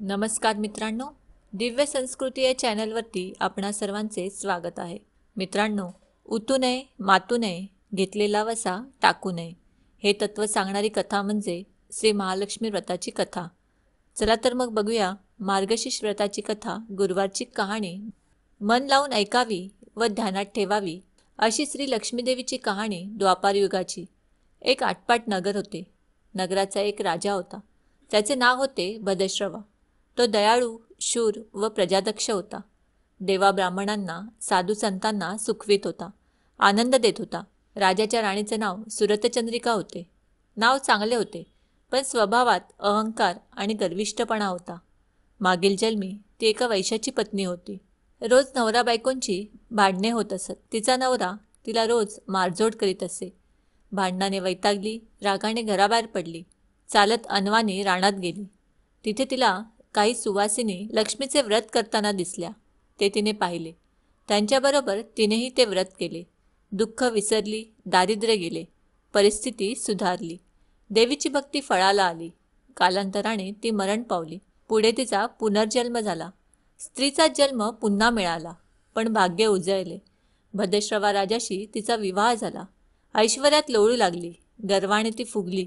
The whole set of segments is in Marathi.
नमस्कार मित्रांनो दिव्य संस्कृती या चॅनलवरती आपणा सर्वांचे स्वागत आहे. मित्रांनो उतू नये मातू नये घेतलेला वसा टाकू नये. हे तत्त्व सांगणारी कथा म्हणजे श्री महालक्ष्मी व्रताची कथा. चला तर मग बघूया मार्गशीर्ष व्रताची कथा गुरुवारची कहाणी. मन लावून ऐकावी व ध्यानात ठेवावी अशी श्री लक्ष्मीदेवीची कहाणी द्वापार युगाची. एक आटपाट नगर होते. नगराचा एक राजा होता. त्याचे नाव होते भदश्रवा तो दयाळू शूर व प्रजादक्ष होता. देवा ब्राह्मणांना साधू संतांना सुखवीत होता. आनंद देत होता. राजाच्या राणीचे नाव सुरतचंद्रिका होते. नाव चांगले होते पण स्वभावात अहंकार आणि गर्विष्टपणा होता. मागील जन्मी ती एका वैशाची पत्नी होती. रोज नवरा बायकोंची भांडणे होत असत. तिचा नवरा तिला रोज मारझोड करीत असे. भांडणाने वैतागली रागाने घराबाहेर पडली. चालत अनवानी रानात गेली. तिथे तिला काही सुवासिनी लक्ष्मीचे व्रत करताना दिसल्या. ते तिने पाहिले. त्यांच्याबरोबर तिनेही ते व्रत केले. दुःख विसरली दारिद्र्य गेले. परिस्थिती सुधारली. देवीची भक्ती फळाला आली. कालांतराने ती मरण पावली. पुढे तिचा पुनर्जन्म झाला. स्त्रीचा जन्म पुन्हा मिळाला पण भाग्य उजळले. भद्रश्रवा राजाशी तिचा विवाह झाला. ऐश्वर्यात लोळू लागली. गर्वाने ती फुगली.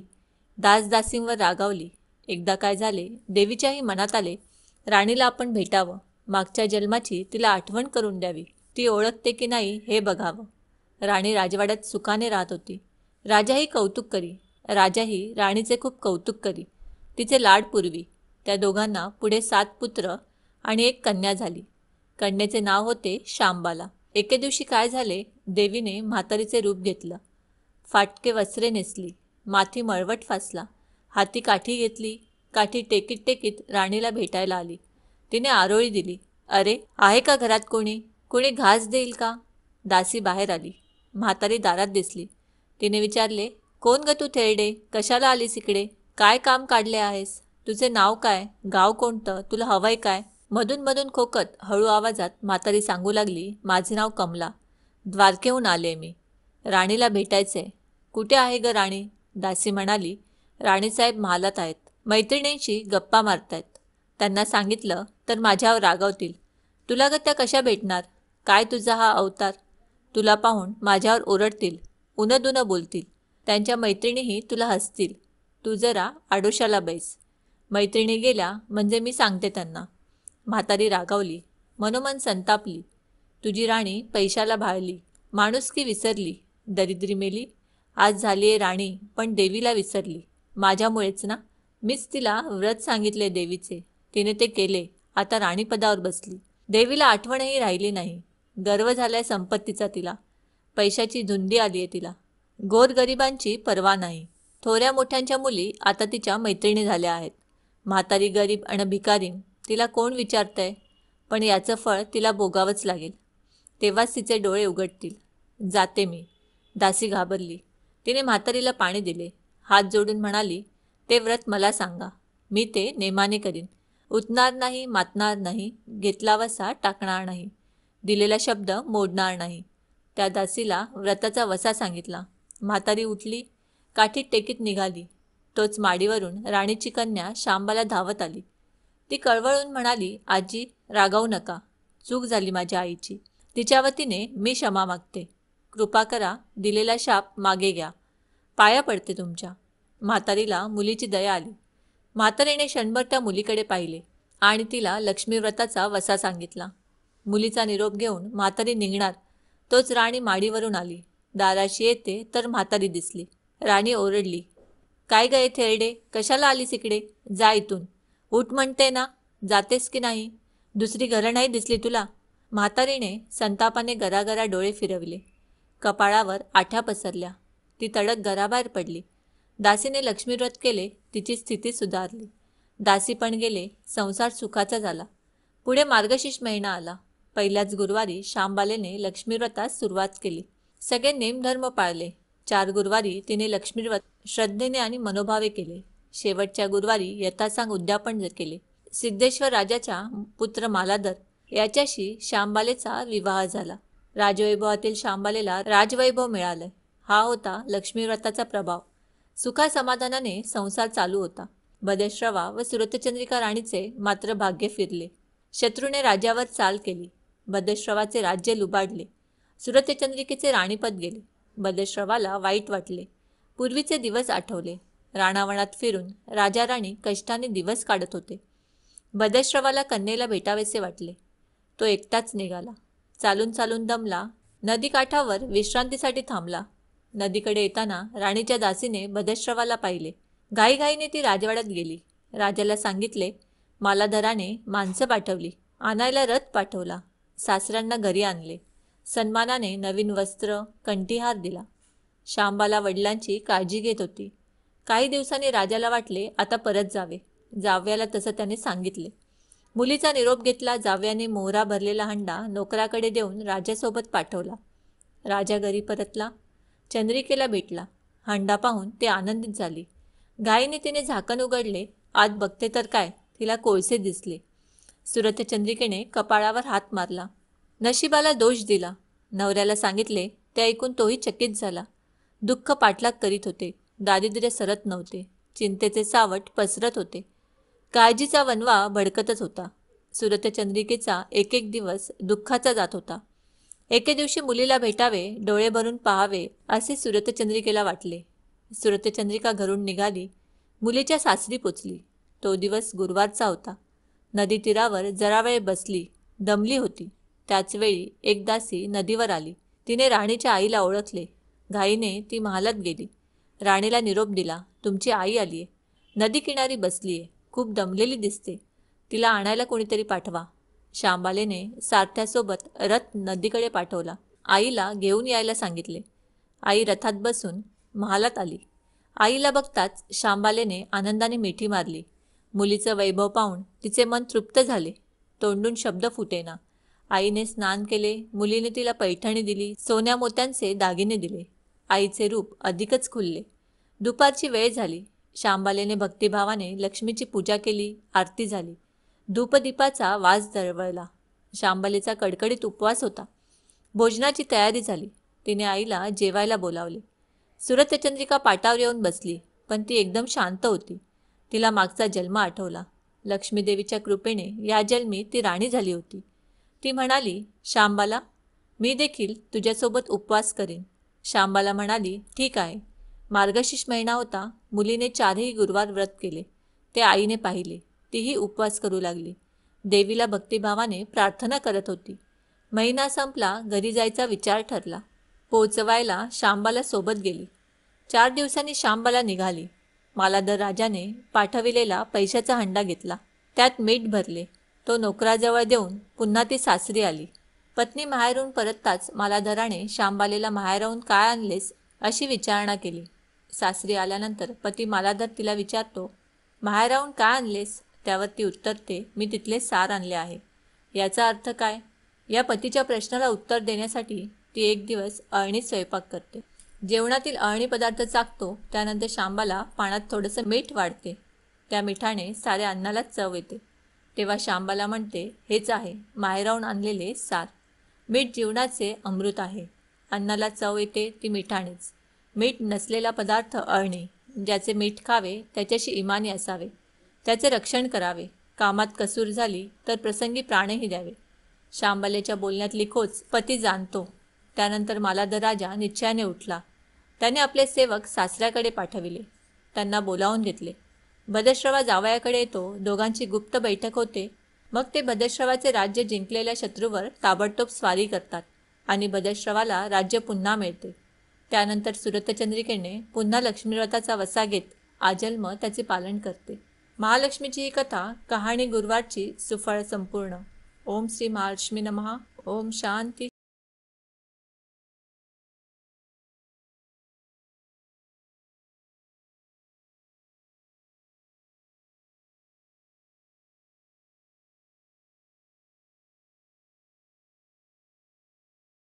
दासदासींवर रागावली. एकदा काय झाले देवीच्याही मनात आले राणीला आपण भेटावं. मागच्या जन्माची तिला आठवण करून द्यावी. ती ओळखते की नाही हे बघावं. राणी राजवाड्यात सुखाने राहत होती. राजाही कौतुक करी. राजाही राणीचे खूप कौतुक करी. तिचे लाड पुरवी. त्या दोघांना पुढे सात पुत्र आणि एक कन्या झाली. कन्येचे नाव होते शांबाला. एके दिवशी काय झाले देवीने म्हातारीचे रूप घेतलं. फाटके वस्त्रे नेसली. माथी मळवट फासला. हाती काठी घेतली. काठी टेकीत टेकीत राणीला भेटायला आली. तिने आरोळी दिली. अरे आहे का घरात कोणी? कोणी घास देईल का? दासी बाहेर आली. म्हातारी दारात दिसली. तिने विचारले कोण ग तू थेरडे? कशाला आलीस इकडे? काय काम काढले आहेस? तुझे नाव काय? गाव कोणतं? तुला हवंय काय? मधून मधून खोकत हळू आवाजात म्हातारी सांगू लागली माझे नाव कमला. द्वारकेहून आले मी. राणीला भेटायचे कुठे आहे ग राणी? दासी म्हणाली. राणीसाहेब महालात आहेत. मैत्रिणींशी गप्पा मारतायत. त्यांना सांगितलं तर माझ्यावर रागवतील. तुला ग त्या कशा भेटणार? काय तुझा हा अवतार? तुला पाहून माझ्यावर ओरडतील. उनदुनं बोलतील. त्यांच्या मैत्रिणीही तुला हसतील. तू जरा आडोशाला बैस. मैत्रिणी गेल्या म्हणजे मी सांगते त्यांना. म्हातारी रागावली. मनोमन संतापली. तुझी राणी पैशाला भाळली. माणुसकी विसरली. दरिद्री मेली. आज झाली आहे राणी पण देवीला विसरली. माझ्यामुळेच ना. मीच तिला व्रत सांगितले देवीचे. तिने ते केले. आता राणीपदावर बसली. देवीला आठवणही राहिली नाही. गर्व झालाय संपत्तीचा तिला. पैशाची धुंदी आली आहे तिला. गोरगरिबांची पर्वा नाही. थोड्या मोठ्यांच्या मुली आता तिच्या मैत्रिणी झाल्या आहेत. म्हातारी गरीब आणि भिकारी तिला कोण विचारतंय? पण याचं फळ तिला भोगावंच लागेल. तेव्हाच तिचे डोळे उघडतील. जाते मी. दासी घाबरली. तिने म्हातारीला पाणी दिले. हात जोडून म्हणाली ते व्रत मला सांगा. मी ते नेमाने करीन. उतणार नाही मातणार नाही घेतला वसा टाकणार नाही. दिलेला शब्द मोडणार नाही. त्या दासीला व्रताचा वसा सांगितला. म्हातारी उठली काठीत टेकीत निघाली. तोच माडीवरून राणीची कन्या शांबाला धावत आली. ती कळवळून म्हणाली आजी रागावू नका. चूक झाली माझ्या आईची. तिच्या वतीने मी क्षमा मागते. कृपा करा दिलेला शाप मागे घ्या. पाया पडते तुमच्या. म्हातारीला मुलीची दया आली. म्हातारीने क्षणभर त्या मुलीकडे पाहिले आणि तिला लक्ष्मीव्रताचा वसा सांगितला. मुलीचा निरोप घेऊन म्हातारी निघणार. तोच राणी माडीवरून आली. दाराशी येते तर म्हातारी दिसली. राणी ओरडली. काय गये थेरडे कशाला आलीस इकडे? जा इथून. उठ म्हणते ना. जातेस की नाही? दुसरी घरं नाही दिसली तुला? म्हातारीने संतापाने गरागरा डोळे फिरवले. कपाळावर आठ्या पसरल्या. ती तडक घराबाहेर पडली. दासीने लक्ष्मीव्रत केले तिची स्थिती सुधारली. दासी पण गेले संसार सुखाचा झाला. पुढे मार्गशीर्ष महिना आला. पहिल्याच गुरुवारी शांबालेने लक्ष्मीव्रतास सुरुवात केली. सगळे नेमधर्म पाळले. चार गुरुवारी तिने लक्ष्मीव्रत श्रद्धेने आणि मनोभावे केले. शेवटच्या गुरुवारी यथासांग उद्यापन केले. सिद्धेश्वर राजाच्या पुत्र मालादर याच्याशी शांबालेचा विवाह झाला. राजवैभवातील शांबालेला राजवैभव मिळालं. हा होता लक्ष्मीव्रताचा प्रभाव. सुखा समाधानाने संसार चालू होता. बदश्रवा व सुरतचंद्रिका राणीचे मात्र भाग्य फिरले. शत्रूने राजावर चाल केली. बदश्रवाचे राज्य लुबाडले. सुरतचंद्रिकेचे राणीपद गेले. बदश्रवाला वाईट वाटले. पूर्वीचे दिवस आठवले. राणावणात फिरून राजा राणी कष्टाने दिवस काढत होते. बदश्रवाला कन्येला भेटावेसे वाटले. तो एकटाच निघाला. चालून चालून दमला. नदीकाठावर विश्रांतीसाठी थांबला. नदीकडे येताना राणीच्या दासीने बदश्रवाला पाहिले. घाईघाईने ती राजवाड्यात गेली. राजाला सांगितले मालाधराने माणसं पाठवली. आणायला रथ पाठवला. सासऱ्यांना घरी आणले. सन्मानाने नवीन वस्त्र कंठीहार दिला. शांबाला वडिलांची काळजी घेत होती. काही दिवसांनी राजाला वाटले आता परत जावे. जाव्याला तसं त्याने सांगितले. मुलीचा निरोप घेतला जाव्याने मोहरा भरलेला हंडा नोकराकडे देऊन राजासोबत पाठवला. राजा घरी परतला. चंद्रिकेला भेटला. हंडा पाहून ते आनंदित झाली. गायीने तिने झाकण उघडले. आत बघते तर काय तिला कोळसे दिसले. सुरत चंद्रिकेने कपाळावर हात मारला. नशिबाला दोष दिला. नवऱ्याला सांगितले ते ऐकून तोही चकित झाला. दुःख पाठलाग करीत होते. दारिद्र्य सरत नव्हते. चिंतेचे सावट पसरत होते. काळजीचा वनवा भडकतच होता. सुरतचंद्रिकेचा एक एक दिवस दुःखाचा जात होता. एके दिवशी मुलीला भेटावे डोळे भरून पाहावे असे सुरतचंद्रिकेला वाटले. सुरतचंद्रिका घरून निघाली. मुलीच्या सासरी पोचली. तो दिवस गुरुवारचा होता. नदी तीरावर जरा वेळ बसली. दमली होती. त्याचवेळी एक दासी नदीवर आली. तिने राणीच्या आईला ओळखले. घाईने ती महालात गेली. राणीला निरोप दिला तुमची आई आलीये. नदी किनारी बसलीये. खूप दमलेली दिसते. तिला आणायला कोणीतरी पाठवा. शांबालेने सारथ्यासोबत रथ नदीकडे पाठवला. आईला घेऊन यायला सांगितले. आई रथात बसून महालात आली. आईला बघताच शांबालेने आनंदाने मिठी मारली. मुलीचं वैभव पाहून तिचे मन तृप्त झाले. तोंडून शब्द फुटेना. आईने स्नान केले. मुलीने तिला पैठणी दिली. सोन्या मोत्यांचे दागिने दिले. आईचे रूप अधिकच खुलले. दुपारची वेळ झाली. शांबालेने भक्तिभावाने लक्ष्मीची पूजा केली. आरती झाली. धूपदीपाचा वास दरवळला. शांबलीचा कडकडीत उपवास होता. भोजनाची तयारी झाली. तिने आईला जेवायला बोलावले. सुरतचंद्रिका पाटावर येऊन बसली पण ती एकदम शांत होती. तिला मागचा जन्म आठवला. लक्ष्मीदेवीच्या कृपेने या जन्मी ती राणी झाली होती. ती म्हणाली शांबाला मी देखील तुझ्यासोबत उपवास करेन. शांबाला म्हणाली ठीक आहे. मार्गशीर्ष महिना होता. मुलीने चारही गुरुवार व्रत केले. ते आईने पाहिले. तीही उपवास करू लागली. देवीला भक्तिभावाने प्रार्थना करत होती. महिना संपला घरी जायचा विचार ठरला. पोचवायला शांबाला सोबत गेली. चार दिवसांनी शांबाला निघाली. मालादर राजाने पाठविलेला पैशाचा हंडा घेतला. त्यात मीठ भरले. तो नोकराजवळ देऊन पुन्हा ती सासरी आली. पत्नी माहेरून परतताच मालाधराने शांबालेला माहेराहून काय आणलेस अशी विचारणा केली. सासरी आल्यानंतर पती मालाधर तिला विचारतो माहेराहून काय आणलेस? त्यावर ती उत्तरते मी तिथले सार आणले आहे. याचा अर्थ काय? या पतीच्या प्रश्नाला उत्तर देण्यासाठी ती एक दिवस अळणीत स्वयंपाक करते. जेवणातील अळणी पदार्थ चाकतो. त्यानंतर शांबाला पाण्यात थोडंसं मीठ वाढते. त्या मिठाने साऱ्या अन्नाला चव येते. तेव्हा शांबाला म्हणते हेच आहे माहेराहून आणलेले सार. मीठ जीवनाचे अमृत आहे. अन्नाला चव येते ती मिठानेच. मीठ नसलेला पदार्थ अळणे. ज्याचे मीठ खावे त्याच्याशी इमानी असावे. त्याचे रक्षण करावे. कामात कसूर झाली तर प्रसंगी प्राणही द्यावे. शांबलेच्या बोलण्यातली खोच पती जाणतो. त्यानंतर मालादर राजा निश्चयाने उठला. त्याने आपले सेवक सासऱ्याकडे पाठविले. त्यांना बोलावून घेतले. बदश्रवा जावयाकडे येतो. दोघांची गुप्त बैठक होते. मग ते बदश्रवाचे राज्य जिंकलेल्या शत्रूवर ताबडतोब स्वारी करतात आणि बदश्रवाला राज्य पुन्हा मिळते. त्यानंतर सुरतचंद्रिकेने पुन्हा लक्ष्मीव्रताचा वसा घेत आजन्म त्याचे पालन करते. महालक्ष्मीची ही कथा कहाणी गुरुवारची सुफळ संपूर्ण. ओम श्री महालक्ष्मी नमहा ओम शांती